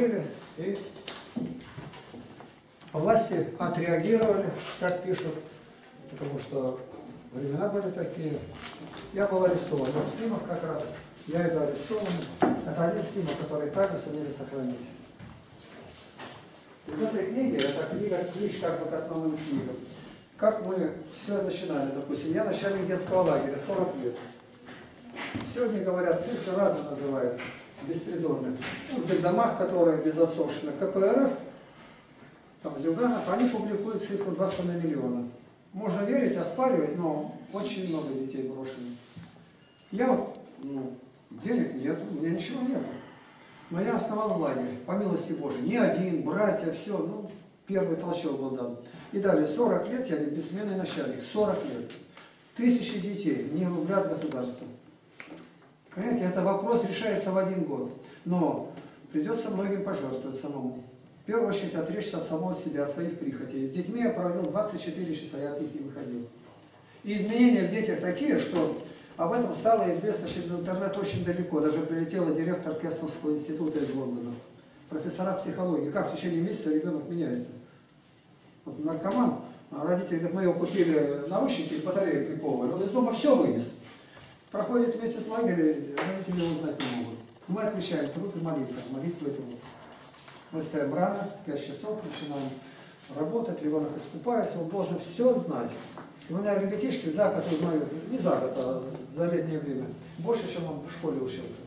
И власти отреагировали, как пишут, потому что времена были такие. Я был арестован. Вот снимок как раз, я иду арестован. Это один снимок, который также сумели сохранить. Из этой книги, это книга, ключ как бы к основным книгам. Как мы все начинали, допустим, я начальник детского лагеря, 40 лет. Сегодня говорят, цифры разные называют, беспризорных. Ну, в домах, которые безотцовщины КПРФ, там Зюганов, они публикуют цифру 2,5 миллиона. Можно верить, оспаривать, но очень много детей брошено. Я вот, ну, денег нет, у меня ничего нет. Но я основал лагерь, по милости Божией. Не один, братья, все, ну, первый толчок был дан. И далее 40 лет я бессменный начальник, 40 лет. Тысячи детей, не рубля от государства. Понимаете, это вопрос решается в один год. Но придется многим пожертвовать самому. В первую очередь отречься от самого себя, от своих прихотей. С детьми я провел 24 часа, я от них не выходил. И изменения в детях такие, что об этом стало известно через интернет очень далеко. Даже прилетела директор Кестовского института из Лондона. Профессора психологии. Как в течение месяца ребенок меняется. Вот наркоман, а родители говорят, мы его купили наручники батареи приковывали. Он из дома все вынес. Проходит месяц лагеря, родители его знать не могут. Мы отвечаем труд и молитва. Молитва это вот. Мы рано, 5 часов, начинаем работать, ребенок искупается, он должен все знать. И у меня ребятишки за год узнают, не за год, а за летнее время, больше, чем он в школе учился.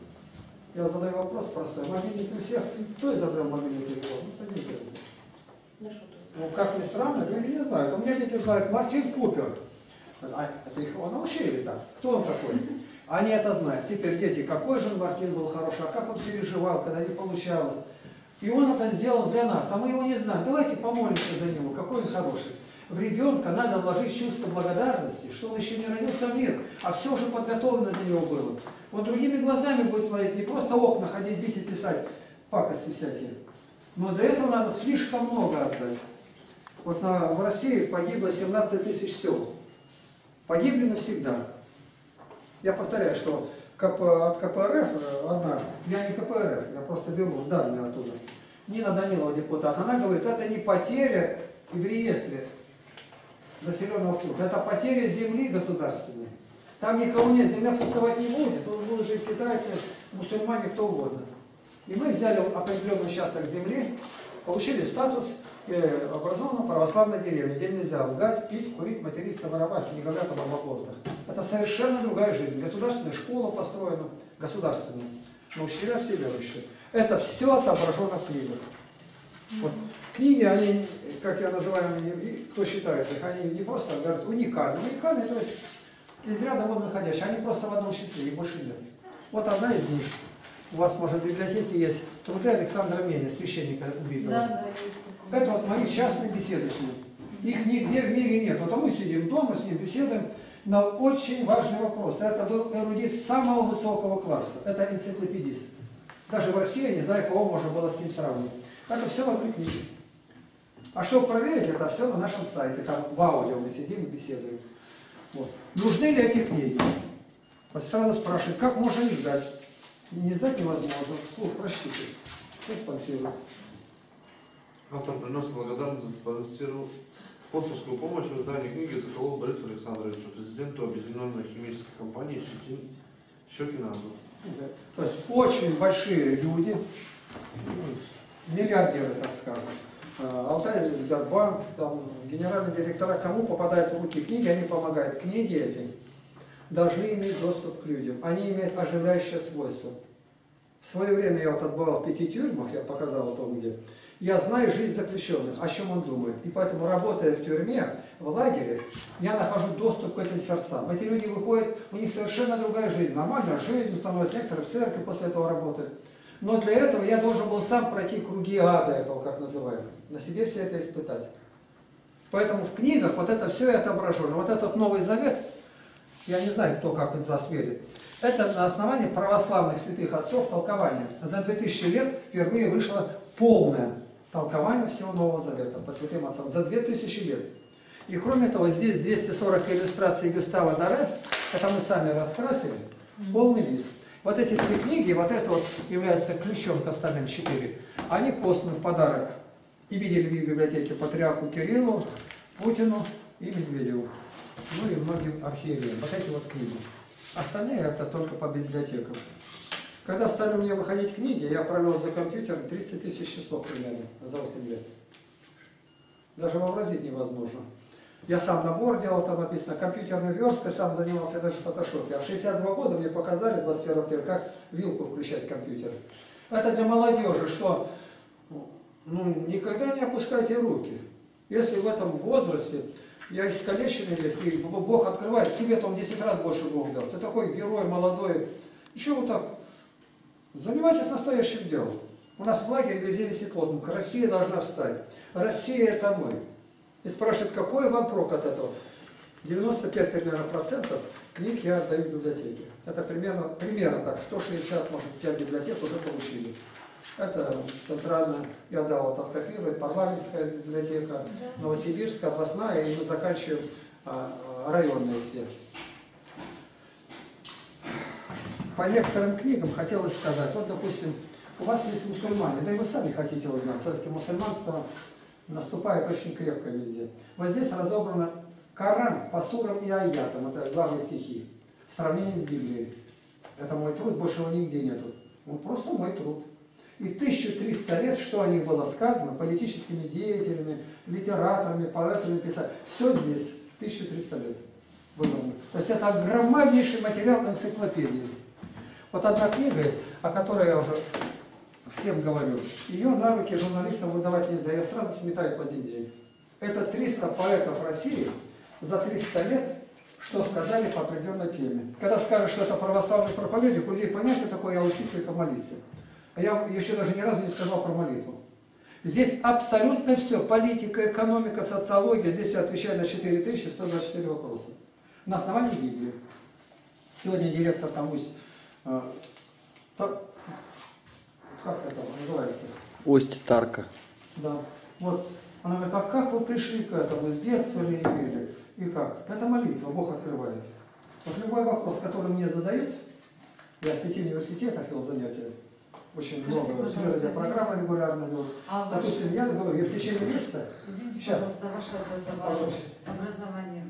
Я задаю вопрос простой. Мобильник у всех, кто изобрел мобильный телефон? Ну. Ну, как ни странно, люди не знают. У меня дети знают Мартин Купер. А, это их научили так. Кто он такой? Они это знают. Теперь дети, какой же Мартин был хороший, а как он переживал, когда не получалось. И он это сделал для нас, а мы его не знаем. Давайте помолимся за него, какой он хороший. В ребенка надо вложить чувство благодарности, что он еще не родился в мир, а все уже подготовлено для него было. Он другими глазами будет смотреть, не просто окна ходить, бить и писать пакости всякие. Но для этого надо слишком много отдать. Вот на, в России погибло 17 тысяч сел. Погибли навсегда. Я повторяю, что КП, от КПРФ э, одна, я не КПРФ, я просто беру данные оттуда. Нина Данилова, депутат, она говорит, это не потеря в реестре населенного пункта, это потеря земли государственной. Там никого нет, земля пустовать не будет, тут будут жить китайцы, мусульмане, кто угодно. И мы взяли определенный участок земли, получили статус э, образованной православной деревни, где нельзя лгать, пить, курить, материться, воровать, не говоря там об оплотах. Это совершенно другая жизнь. Государственная школа построена, государственная. Но учителя все верующие. Это все отображено в книгах. Вот. Книги, они, как я называю, кто считает их, они не просто говорят уникальны. Уникальны, то есть из ряда вон выходящие. Они просто в одном числе, их больше нет. Вот одна из них. У вас, может, в библиотеке есть труды Александра Меня, священника убитого. Да, да. Это вот мои частные беседы с ним. Их нигде в мире нет. А мы сидим дома, с ним беседуем на очень важный вопрос. Это был эрудит самого высокого класса. Это энциклопедист. Даже в России я не знаю, кого можно было с ним сравнивать. Это все в одной книге. А чтобы проверить, это все на нашем сайте. Там в аудио мы сидим и беседуем. Вот. Нужны ли эти книги? Вот сразу спрашивают, как можно их дать? Не сдать невозможно. Слух, прочтите. Кто спонсирует? Автор приносит благодарность за спонсорскую помощь в издании книги Соколову Борису Александровичу, президенту Объединенной химической компании Щетин Щекин Азов. То есть очень большие люди, ну, миллиардеры, так скажем. Э, Алтай Сбербанк, там, генеральные директора, кому попадают в руки книги, они помогают. Книги эти должны иметь доступ к людям. Они имеют оживляющее свойство. В свое время я вот отбывал в пяти тюрьмах, я показал о том, где. Я знаю жизнь заключенных, о чем он думает. И поэтому, работая в тюрьме, в лагере, я нахожу доступ к этим сердцам. Эти люди выходят, у них совершенно другая жизнь. Нормальная жизнь, становятся некоторые в церкви после этого работают. Но для этого я должен был сам пройти круги ада этого, как называют. На себе все это испытать. Поэтому в книгах вот это все и отображено. Вот этот Новый Завет, я не знаю, кто как из вас верит, это на основании православных святых отцов толкования. За 2000 лет впервые вышло полное толкование всего Нового Завета по святым отцам. За 2000 лет. И кроме того, здесь 240 иллюстраций Гюстава Даре, это мы сами раскрасили, полный лист. Вот эти три книги, вот это вот является ключом к остальным четыре. Они постным в подарок и видели в библиотеке патриарху Кириллу, Путину и Медведеву. Ну и многим архиереям. Вот эти вот книги. Остальные это только по библиотекам. Когда стали у меня выходить книги, я провел за компьютером 30 тысяч часов примерно за 8 лет. Даже вообразить невозможно. Я сам набор делал, там написано компьютерную верстка, сам занимался даже фотошопе. А в 62 года мне показали, 21 октября, как вилку включать в компьютер. Это для молодежи, что ну, никогда не опускайте руки. Если в этом возрасте я искалеченный весь, и Бог открывает, тебе-то он 10 раз больше Бог даст. Ты такой герой молодой. Еще вот так. Занимайтесь настоящим делом. У нас в лагере везде висит лозунг «Россия должна встать». Россия – это мы. И спрашивают, какой вам прок от этого? 95 примерно процентов книг я отдаю в библиотеке. Это примерно, примерно так, 160, может, 5 библиотек уже получили. Это центральная, я дал вот откопировать, парламентская библиотека, Новосибирская, областная, и мы заканчиваем а, районные все. По некоторым книгам хотелось сказать, вот, допустим, у вас есть мусульмане, да и вы сами хотите узнать, все-таки мусульманство наступает очень крепко везде. Вот здесь разобрано Коран по сурам и аятам, это главные стихи, в сравнении с Библией. Это мой труд, больше его нигде нету. Он просто мой труд. И 1300 лет, что о них было сказано, политическими деятелями, литераторами, поэтами, писать, все здесь, 1300 лет выбрано. То есть это громаднейший материал энциклопедии. Вот одна книга есть, о которой я уже всем говорю. Ее навыки журналистам выдавать нельзя, ее сразу сметают в один день. Это 300 поэтов России за 300 лет, что сказали по определенной теме. Когда скажешь, что это православный проповедник, у людей понятие такое, я учусь только молиться. А я еще даже ни разу не сказал про молитву. Здесь абсолютно все. Политика, экономика, социология. Здесь я отвечаю на 4124 вопроса. На основании Библии. Сегодня директор там усть... Э, как это называется? Усть Тарка. Да. Вот. Она говорит, а как вы пришли к этому? С детства ли имели? И как? Это молитва, Бог открывает. Вот любой вопрос, который мне задают, я в пяти университетах вел занятия, очень Скажите, много. пожалуйста, программы регулярно идут. А ваш, Допустим, я говорю, я в течение месяца, извините, Сейчас. пожалуйста, ваше образование, образование.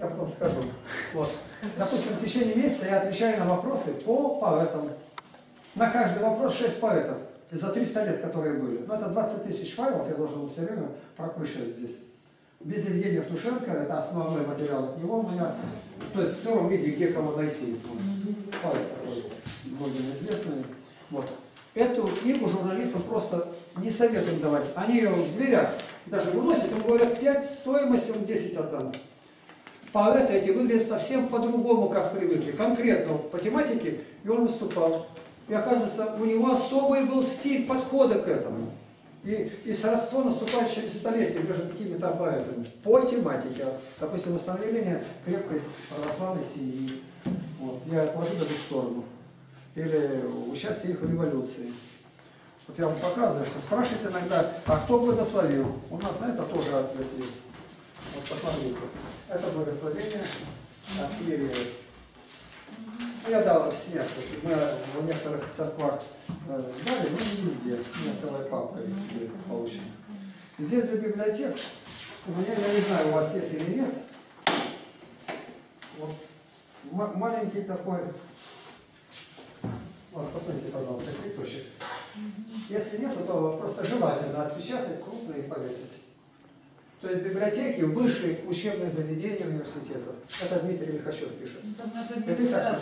Я потом скажу. Вот. Допустим, в течение месяца я отвечаю на вопросы по поэтам. На каждый вопрос 6 поэтов. За 300 лет, которые были. Ну, это 20 тысяч файлов, я должен все время прокручивать здесь. Без Евгения Тушенко, это основной материал от него у меня. То есть в целом виде, где кого найти. Поэт такой, многим известный. Вот. Эту книгу журналистам просто не советуем давать. Они ее в дверях даже выносят, им говорят 5, стоимость он 10 отдам. Поэты эти выглядят совсем по-другому, как привыкли. Конкретно по тематике, и он выступал. И оказывается, у него особый был стиль подхода к этому. И, и сродство наступает через столетия между какими-то поэтами. По тематике. Допустим, восстановление крепкой православной семьи. Вот. Я отложу даже в сторону. Или участие их в революции. Вот я вам показываю, что спрашивают иногда, а кто благословил? У нас на это тоже ответ есть. Вот посмотрите. Это благословение от Кирева. Я дал снег, мы в некоторых церквах э, дали, но не везде, снег целой папкой получен. Здесь для библиотек, у меня, я не знаю, у вас есть или нет, вот ма- маленький такой, вот, посмотрите, пожалуйста, криточек. Если нет, то просто желательно отпечатать крупно и повесить. То есть библиотеки, высшие учебные заведения университетов. Это Дмитрий Лихачев пишет. Это так.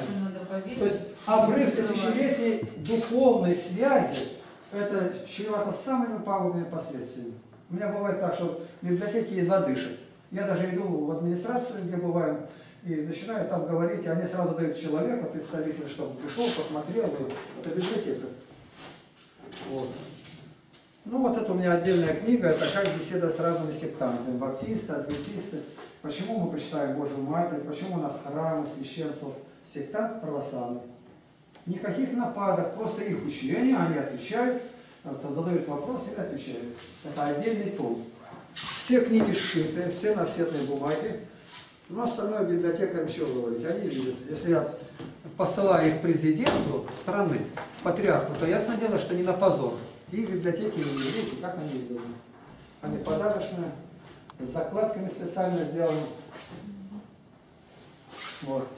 То есть обрыв тысячелетий духовной связи, это чревато самыми пагубными последствиями. У меня бывает так, что библиотеки едва дышат. Я даже иду в администрацию, где бываем, и начинаю там говорить, и они сразу дают человека, представителя, чтобы пришел, посмотрел, и это библиотека. Вот. Ну вот это у меня отдельная книга, это как беседа с разными сектантами, баптисты, адвентисты. Почему мы почитаем Божью Матерь, почему у нас храмы, священство, сектант православный. Никаких нападок, просто их учение, они отвечают, задают вопросы и отвечают. Это отдельный том. Все книги сшиты, все на всетой бумаге. Ну, остальное библиотекарям чего говорить? Они видят. Если я посылаю их президенту страны, патриарху, то ясно дело, что не на позор. И библиотеки видите, как они сделаны. Они подарочные, с закладками специально сделаны. Вот.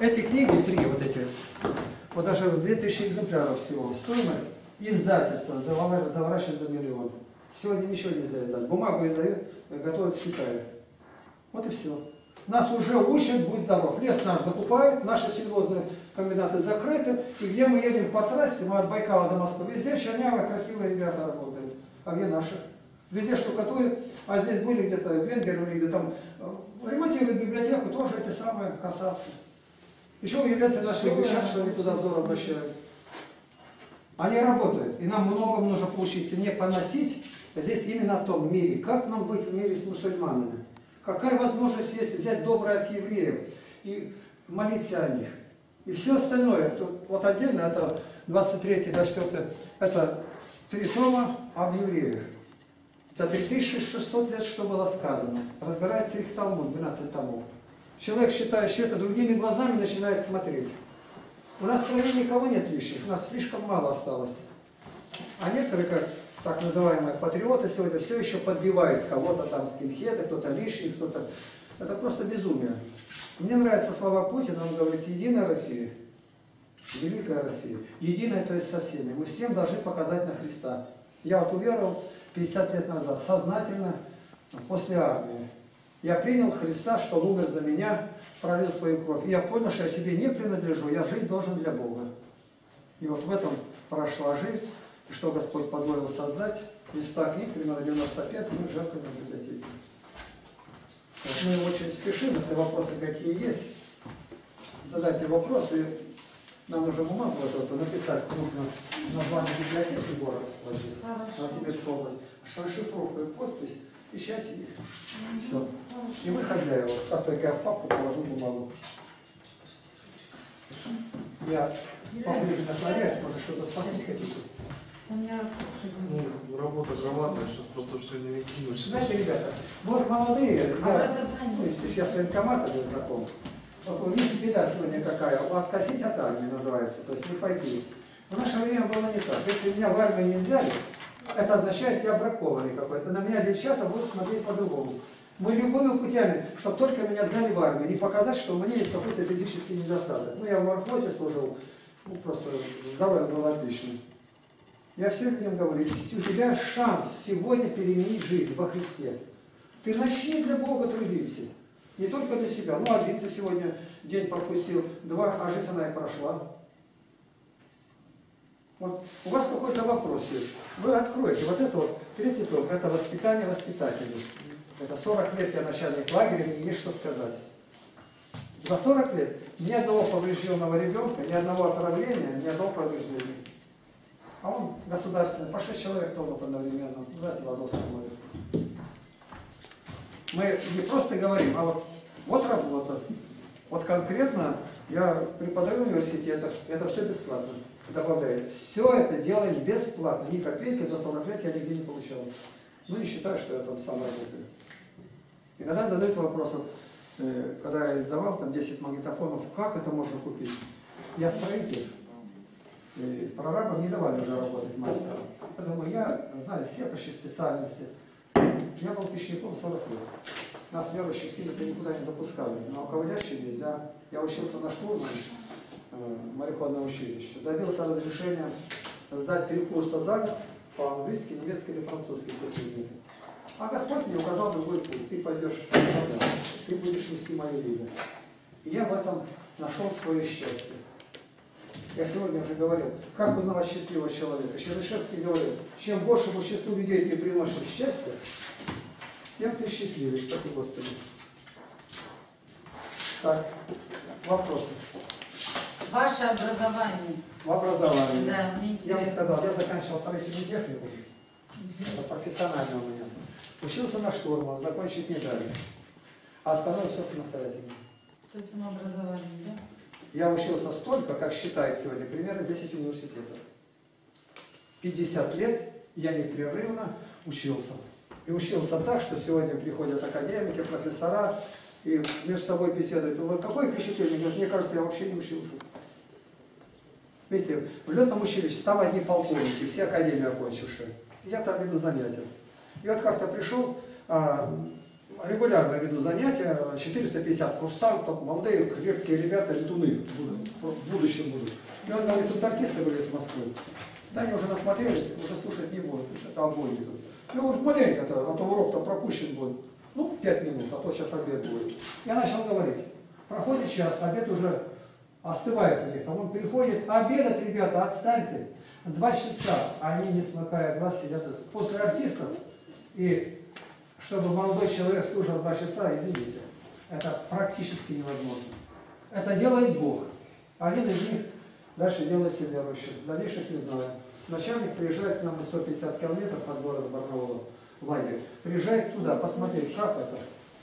Эти книги, три вот эти, вот даже 2000 экземпляров всего, стоимость издательства завора- заворачивает за миллион. Сегодня ничего нельзя издать. Бумагу издают, готовят в Китае. Вот и все. Нас уже учат, будь здоров. Лес наш закупают, наши серьезные комбинаты закрыты. И где мы едем по трассе, мы от Байкала до Москвы, везде чернявые, красивые ребята работают. А где наши? Везде штукатурят, а здесь были где-то в Венгрии или где-то там э, ремонтируют библиотеку, тоже эти самые красавцы. Еще удивляются наши кричат, что они туда взор обращают. Они работают, и нам многому нужно поучиться не поносить здесь именно о том мире. Как нам быть в мире с мусульманами? Какая возможность есть взять доброе от евреев и молиться о них? И все остальное, вот отдельно, это 23 24 это три тома об евреях. Это 3600 лет, что было сказано. Разбирается их Талмуд, 12 томов. Человек, считающий это другими глазами, начинает смотреть. У нас в стране никого нет лишних, у нас слишком мало осталось. А некоторые, как так называемые патриоты сегодня, все еще подбивают кого-то там скинхеды, кто-то лишний, кто-то... Это просто безумие. Мне нравятся слова Путина, он говорит, единая Россия, великая Россия. Единая, то есть со всеми. Мы всем должны показать на Христа. Я вот уверовал 50 лет назад, сознательно, после армии. Я принял Христа, что Он умер за меня, пролил свою кровь. И я понял, что я себе не принадлежу, я жить должен для Бога. И вот в этом прошла жизнь, что Господь позволил создать. Из 100 книг, примерно 95, мы жертвуем на библиотеке. Вот мы очень спешим, если вопросы какие есть, задайте вопросы. Нам нужно бумагу вот эту написать крупно название библиотеки города вот здесь. Новосибирская область, расшифровку и подпись, печать и все. И мы хозяева. Как только я в папку положу бумагу. Я поближе наклоняюсь, может что-то спросить хотите? У меня Ну, работа громадная, сейчас просто все не накинусь. Знаете, ребята, вот молодые, я, ну, образование. если я с военкомата был знаком, вот видите, беда сегодня какая, откосить от армии называется, то есть не пойти. В наше время было не так. Если меня в армию не взяли, это означает, я бракованный какой-то. На меня девчата будут смотреть по-другому. Мы любыми путями, чтобы только меня взяли в армию, не показать, что у меня есть какой-то физический недостаток. Ну, я в морфлоте служил, ну, просто здоровье было отлично. Я всем людям говорю, у тебя шанс сегодня переменить жизнь во Христе. Ты начни для Бога трудиться. Не только для себя. Ну, один ты сегодня день пропустил, два, а жизнь она и прошла. Вот у вас какой-то вопрос есть. Вы откроете вот это вот, третий том, это воспитание воспитателей. Это 40 лет я начальник лагеря, мне есть что сказать. За 40 лет ни одного поврежденного ребенка, ни одного отравления, ни одного повреждения. А он государственный, по 6 человек тонут одновременно. В Азовском море. Мы не просто говорим, а вот, вот работа. Вот конкретно я преподаю в университетах, это все бесплатно. Добавляю. Все это делаем бесплатно. Ни копейки за 40 лет я нигде не получал. Ну, не считаю, что я там сам работаю. Иногда задают вопрос, э, когда я издавал там 10 магнитофонов, как это можно купить? Я строитель. Прорабам не давали уже работать мастером. Поэтому я знаю все почти специальности. Я был пищевиком 40 лет. Нас верующих сильно никуда не запускали. На руководящие нельзя. Я учился на штурмане, э, мореходное училище. Добился разрешения сдать три курса за год по-английски, немецки или французски все предметы. А Господь мне указал другой путь. Ты пойдешь туда, ты будешь нести мою виду. И я в этом нашел свое счастье. Я сегодня уже говорил, как узнавать счастливого человека. Черышевский говорит, чем большему числу людей ты приносишь счастье, тем ты счастливый. Спасибо, Господи. Так, вопросы. Ваше образование. В образовании. Да, мне Я вам сказал, я заканчивал строительную технику. Это профессионально у меня. Учился на штурман, закончить не дали. А остальное все самостоятельно. То есть самообразование, да? Я учился столько, как считает сегодня, примерно 10 университетов. 50 лет я непрерывно учился. И учился так, что сегодня приходят академики, профессора, и между собой беседуют. Ну, вот какое впечатление? Говорят, мне кажется, я вообще не учился. Видите, в летном училище там одни полковники, все академии окончившие. Я там веду занятия. И вот как-то пришел, а, регулярно веду занятия, 450 курсантов, молодые, крепкие ребята, летуны будут, в будущем будут. И он говорит, тут артисты были из Москвы. Да они уже насмотрелись, уже слушать не будут, потому что это обои идут. Я говорю, маленько-то, а то урок-то пропущен будет. Ну, пять минут, а то сейчас обед будет. Я начал говорить. Проходит час, обед уже остывает у них. Там он приходит, обедать, ребята, отстаньте. Два часа они, не смыкая глаз, сидят после артистов. И чтобы молодой человек слушал два часа, извините, это практически невозможно. Это делает Бог. Один из них дальше делается верующим. Дальнейших не знаю. Начальник приезжает к нам на 150 километров от города Барнаула в лагерь. Приезжает туда посмотреть, как это.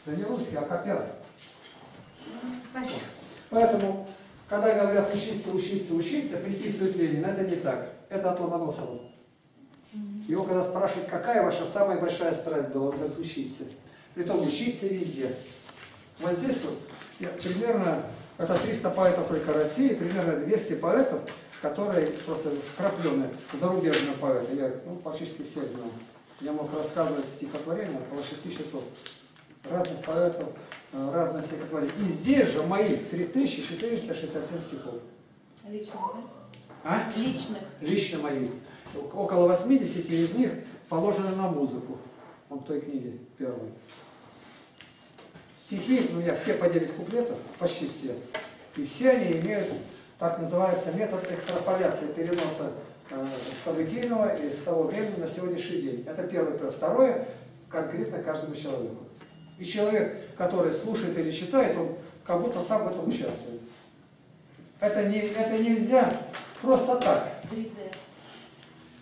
Да не русский, а копят. Поэтому, когда говорят учиться, учиться, учиться, приписывают Ленина, это не так. Это от Ломоносова. Его когда спрашивают, какая ваша самая большая страсть была, он говорит, учиться. Притом учиться везде. Вот здесь вот я, примерно, это 300 поэтов только России, примерно 200 поэтов, которые просто вкрапленные, зарубежные поэты. Я ну, практически всех знал. Я мог рассказывать стихотворения около 6 часов. Разных поэтов, э, разных стихотворений. И здесь же моих 3467 стихов. Личных, А? да? Личных. Лично мои. Около 80 из них положены на музыку. Он в той книге первой. Стихи, ну я все по 9 куплетов, почти все. И все они имеют, так называется, метод экстраполяции, переноса э, событийного из того времени на сегодняшний день. Это первое. Второе, конкретно каждому человеку. И человек, который слушает или читает, он как будто сам в этом участвует. Это, не, это нельзя просто так. 3D.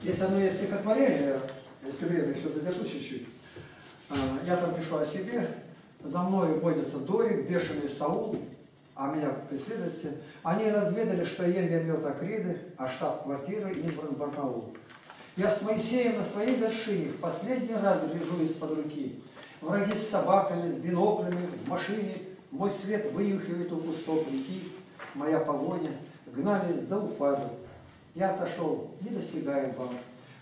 Если оно есть стихотворение, если время еще задержу чуть-чуть, а, я там пишу о себе, за мною гонится Дорик, бешеный Саул, а меня преследуют все. Они разведали, что ем я мед акриды, а штаб-квартиры избран Барнаул. Я с Моисеем на своей вершине в последний раз лежу из-под руки. Враги с собаками, с биноклями, в машине, мой свет вынюхивает у кустов реки, моя погоня, гнались до упаду. Я отошел, не достигаем вам.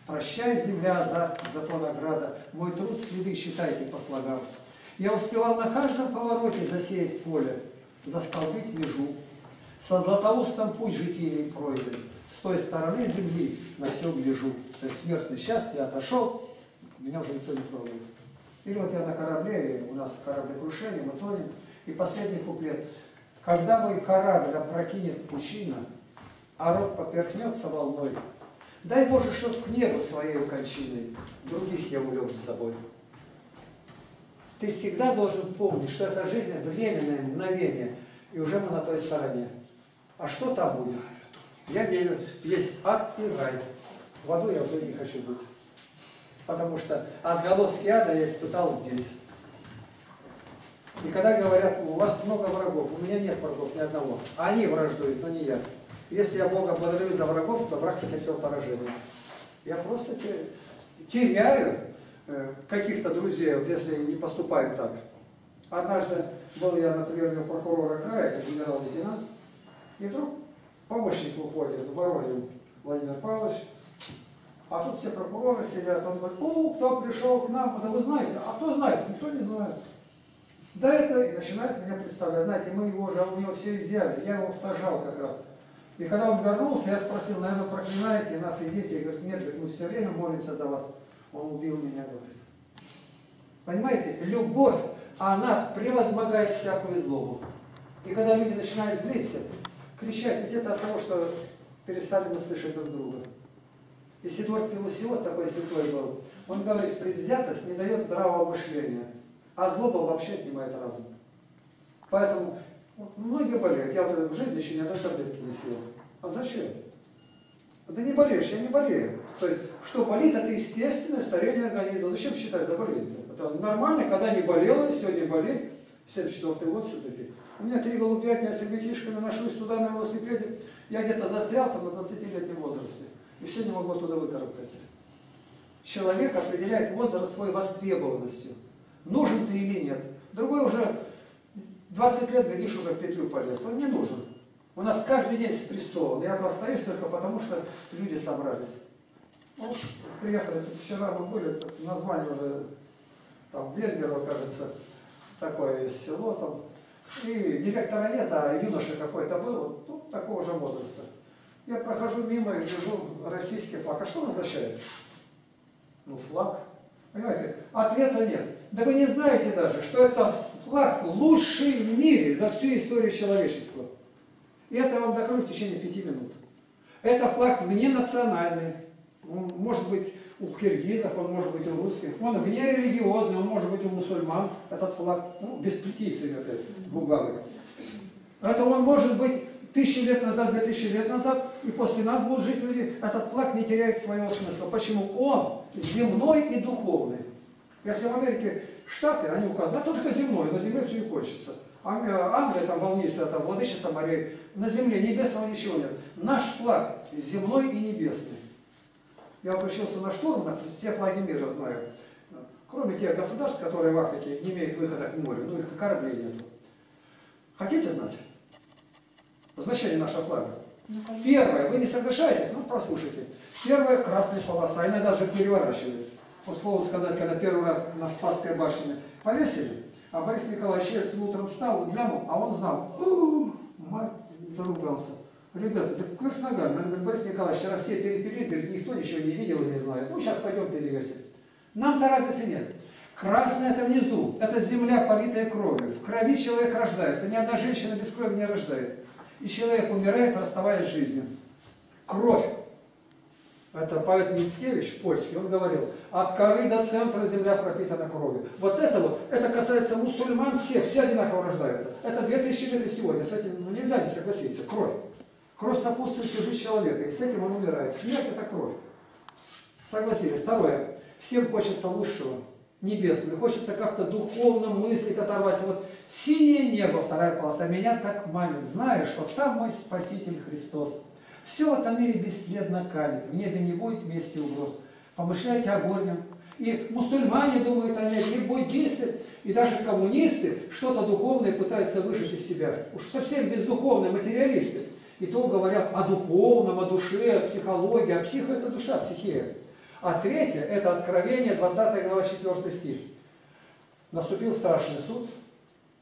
Прощай, земля, азарт, зато награда. Мой труд следы считайте по слогам. Я успевал на каждом повороте засеять поле, застолбить межу. Со златоустом путь житийный пройден. С той стороны земли на все гляжу. То есть смертный час я отошел, меня уже никто не трогает. Или вот я на корабле, у нас кораблекрушение, мы тонем. И последний куплет. Когда мой корабль опрокинет пучина, а рот поперхнется волной, дай Боже, чтоб к небу своей кончиной других я улег с собой. Ты всегда должен помнить, что эта жизнь – временное мгновение, и уже мы на той стороне. А что там будет? Я верю, есть ад и рай. В аду я уже не хочу быть. Потому что отголоски ада я испытал здесь. И когда говорят, у вас много врагов, у меня нет врагов ни одного. Они враждуют, но не я. Если я Бога благодарю за врагов, то враг потерпел поражение. Я просто те- теряю э, каких-то друзей, вот если не поступают так. Однажды был я на приеме у прокурора края, генерал-лейтенант, и вдруг помощник уходит Воронин Владимир Павлович, а тут все прокуроры сидят, он говорит, о, кто пришел к нам, да вы знаете, а кто знает, никто не знает. Да это, и начинает меня представлять, знаете, мы его же, у него все изъяли, я его сажал как раз. И когда он вернулся, я спросил, наверное, проклинаете нас и дети? Я говорю, нет, мы все время молимся за вас. Он убил меня, говорит. Понимаете, любовь, она превозмогает всякую злобу. И когда люди начинают злиться, кричать, ведь это от того, что перестали мы слышать друг друга. И Сидор Пилосиот, такой святой был, он говорит, предвзятость не дает здравого мышления, а злоба вообще отнимает разум. Поэтому вот, многие болеют. Я в жизни еще ни одной таблетки не съел. А зачем? Да не болеешь, я не болею. То есть, что болит, это естественное старение организма. Зачем считать за болезнь? Это нормально, когда не болела, сегодня болеет. 74 год все-таки. У меня три голубятни, я с ребятишками ношусь туда на велосипеде. Я где-то застрял там на 20-летнем возрасте. И все не могу оттуда выкарабкаться. Человек определяет возраст своей востребованностью. Нужен ты или нет. Другой уже 20 лет, глядишь, уже в петлю полез. Он не нужен. У нас каждый день спрессован. Я остаюсь только потому, что люди собрались. Ну, приехали, вчера мы были, название уже, там, Бергерово, кажется, такое село там. И директора нет, а юноша какой-то был, ну, такого же возраста. Я прохожу мимо и вижу российский флаг. А что он означает? Ну, флаг. Понимаете, ответа нет. Да вы не знаете даже, что это флаг лучший в мире за всю историю человечества. И это я вам докажу в течение пяти минут. Это флаг вне национальный. Он может быть у киргизов, он может быть у русских. Он вне религиозный, он может быть у мусульман. Этот флаг, ну, без петиции это двуглавый. Это он может быть тысячи лет назад, две тысячи лет назад, и после нас будут жить люди. Этот флаг не теряет своего смысла. Почему? Он земной и духовный. Если в Америке Штаты, они указывают, а только земной, на земле все и кончится. А Англия, там волнистая, там владычица морей, на земле небесного ничего нет. Наш флаг земной и небесный. Я обращался на штурм, на все флаги мира знаю. Кроме тех государств, которые в Африке не имеют выхода к морю, ну их кораблей нету. Хотите знать? Значение нашего флага. Ну, Первое, вы не соглашаетесь, ну послушайте. Первая красная полоса, иногда даже переворачивают. По слову сказать, когда первый раз на Спасской башне повесили, а Борис Николаевич Ельцин утром встал, глянул, а он знал, мать, заругался. Ребята, так кверх ногами. Он говорит, Борис Николаевич, вчера все перепились, говорит, никто ничего не видел и не знает. Ну, сейчас пойдем перевесим. Нам-то разницы нет. Красное это внизу, это земля, политая кровью. В крови человек рождается. Ни одна женщина без крови не рождает. И человек умирает, расставаясь с жизнью. Кровь. Это поэт Мицкевич, польский, он говорил, от коры до центра земля пропитана кровью. Вот это вот, это касается мусульман всех, все одинаково рождаются. Это 2000 лет и сегодня, с этим ну, нельзя не согласиться, кровь. Кровь сопутствует всю жизнь человека, и с этим он умирает. Смерть – это кровь. Согласились. Второе. Всем хочется лучшего, небесного. Хочется как-то духовно мыслить, оторваться. Вот синее небо, вторая полоса, меня так манит. Знаешь, что там мой Спаситель Христос. Все в этом мире бесследно канет. В небе не будет вместе угроз. Помышляйте о горнем. И мусульмане думают о небе, и буддисты, и даже коммунисты что-то духовное пытаются выжить из себя. Уж совсем бездуховные материалисты. И то говорят о духовном, о душе, о психологии, а психо – это душа, психия. А третье – это Откровение, 20 глава, 4 стих. Наступил страшный суд,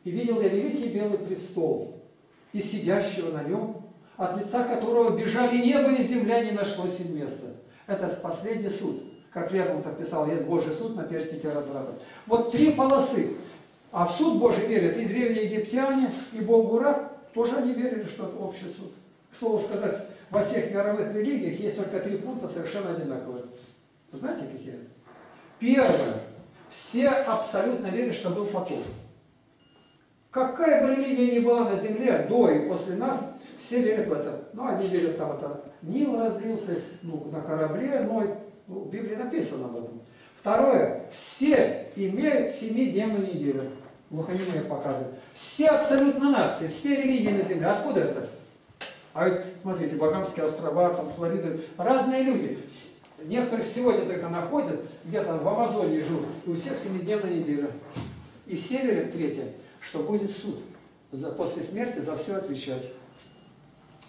и видел я великий белый престол, и сидящего на нем, от лица которого бежали небо и земля, не нашлось им места. Это последний суд. Как Лермонтов писал, есть Божий суд на перстнике разврата. Вот три полосы. А в суд Божий верят и древние египтяне, и Богу раб, тоже они верили, что это общий суд. К слову сказать, во всех мировых религиях есть только три пункта совершенно одинаковые. Вы знаете, какие? Первое. Все абсолютно верят, что был потоп. Какая бы религия ни была на земле, до и после нас, все верят в это. Ну, они верят, там это Нил разлился, ну, на корабле, но ну, в Библии написано об этом. Второе. Все имеют семидневную неделю. Глухонемые показывают. Все абсолютно нации, все религии на земле. Откуда это? А ведь, смотрите, Багамские острова, там, Флорида, разные люди. Некоторых сегодня только находят, где-то в Амазонии живут, и у всех семидневная неделя. И севере третье, что будет суд за, после смерти за все отвечать.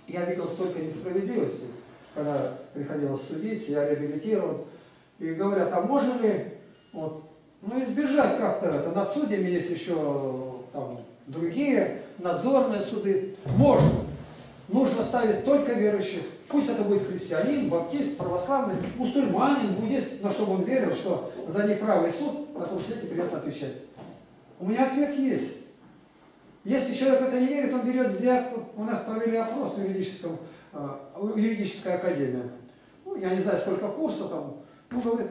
Я видел столько несправедливости, когда приходилось судить, я реабилитирован. И говорят, а можно ли вот, ну, избежать как-то это? Над судьями есть еще там, другие надзорные суды. Можно. Нужно ставить только верующих. Пусть это будет христианин, баптист, православный, мусульманин, буддист, но чтобы он верил, что за неправый суд на том свете придется отвечать. У меня ответ есть. Если человек это не верит, он берет взятку. У нас провели опрос в юридическом, э, юридическая академия. Ну, я не знаю, сколько курсов там. Ну, говорит,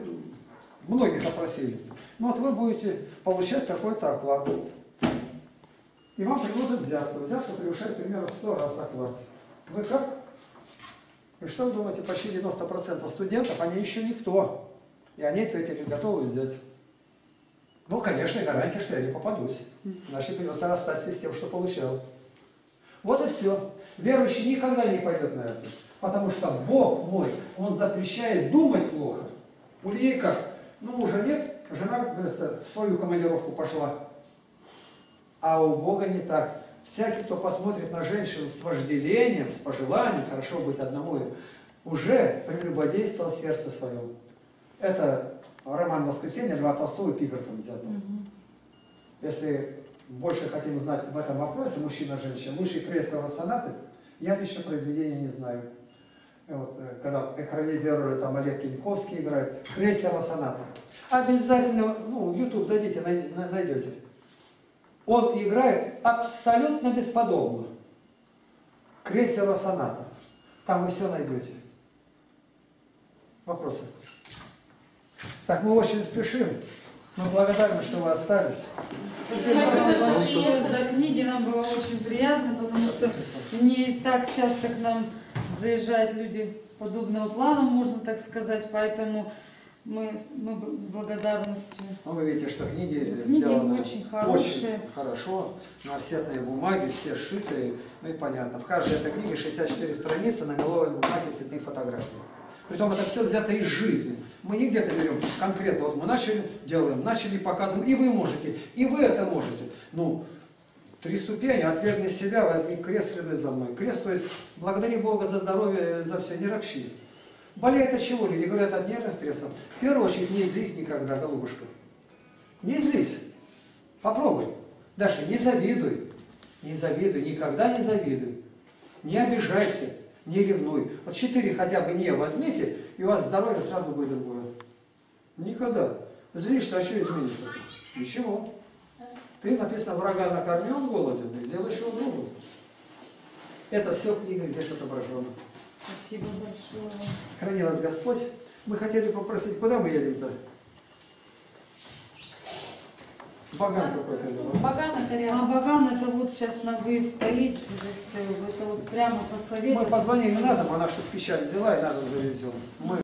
многих опросили. Ну, вот вы будете получать такой-то оклад. И вам предложат взятку. Взятка превышает примерно в 100 раз оклад. Вы как? И что вы думаете, почти 90% студентов, они еще никто. И они ответили, готовы взять. Ну, конечно, гарантия, что я не попадусь. Значит, придется расстаться с тем, что получал. Вот и все. Верующий никогда не пойдет на это. Потому что Бог мой, Он запрещает думать плохо. У людей как? Ну, мужа нет, жена, говорится, в свою командировку пошла. А у Бога не так. Всякий, кто посмотрит на женщину с вожделением, с пожеланием, хорошо быть одному, уже прелюбодействовал сердце своем. Это роман «Воскресенье» Льва Толстого эпиграфом взято. Мгм. Если больше хотим знать в этом вопросе, мужчина-женщина, лучшие крестовые сонаты, я лично произведения не знаю. Вот, э, когда экранизировали, там Олег Киньковский играет, крейсерова соната. Обязательно, ну, в YouTube зайдите, най- на- найдете. Он играет абсолютно бесподобно. Крейсерова соната. Там вы все найдете. Вопросы? Так, мы очень спешим. Мы благодарны, что вы остались. Спасибо вам большое за книги, нам было очень приятно, потому что не так часто к нам заезжают люди подобного плана, можно так сказать, поэтому мы, с- мы с благодарностью. Ну, вы видите, что книги, Книги сделаны очень хорошие. очень хорошо, на офсетной бумаге, все сшитые, ну и понятно. В каждой этой книге 64 страницы на меловой бумаге цветных фотографий. Притом это все взято из жизни. Мы не где-то берем конкретно, вот мы начали, делаем, начали, показываем, и вы можете, и вы это можете. Ну, три ступени, отвергни себя, возьми крест, следуй за мной. Крест, то есть, благодари Бога за здоровье, за все, не ропщи. Болеет от чего? Люди говорят от нервных стрессов. В первую очередь, не злись никогда, голубушка. Не злись. Попробуй. Даша, не завидуй. Не завидуй, никогда не завидуй. Не обижайся, не ревнуй. Вот четыре хотя бы не возьмите, и у вас здоровье сразу будет другое. Никогда. Злишься, а что изменится? Ничего. Ты, написано, врага накорми, он голоден, и сделаешь его другу. Это все в книгах здесь отображено. Спасибо большое. Храни вас Господь. Мы хотели попросить, куда мы едем-то? Баган какой-то. Баган это А рядом. Баган это вот сейчас на выезд поедете здесь, это вот прямо по совету. Мы позвонили, надо, она что в печать взяла и надо завезем. Мы